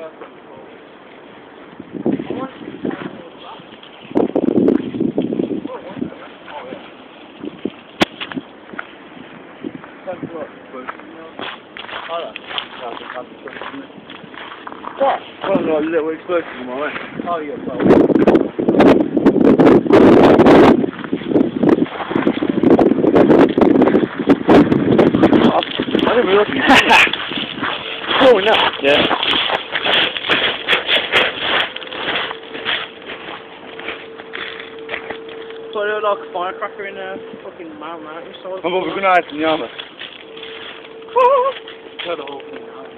What? Well, no, a little explosion, my way. Oh, yeah, well. I didn't realize. oh, no. Yeah. So they look like a firecracker in a fucking Mount Mountain. So I'm over good night in the armour. Tell the whole thing.